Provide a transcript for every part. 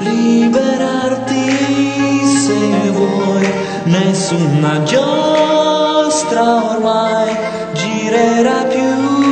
liberarti se vuoi, nessuna giostra ormai girerà più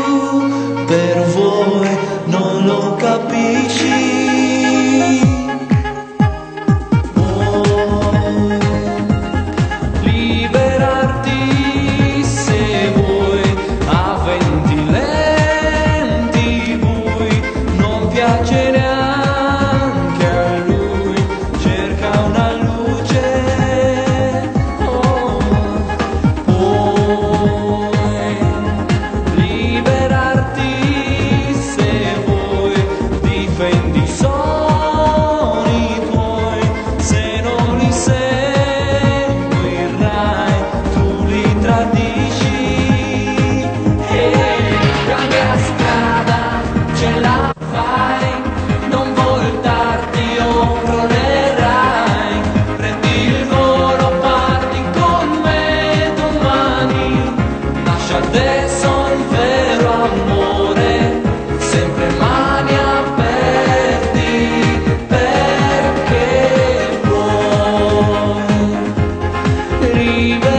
Hari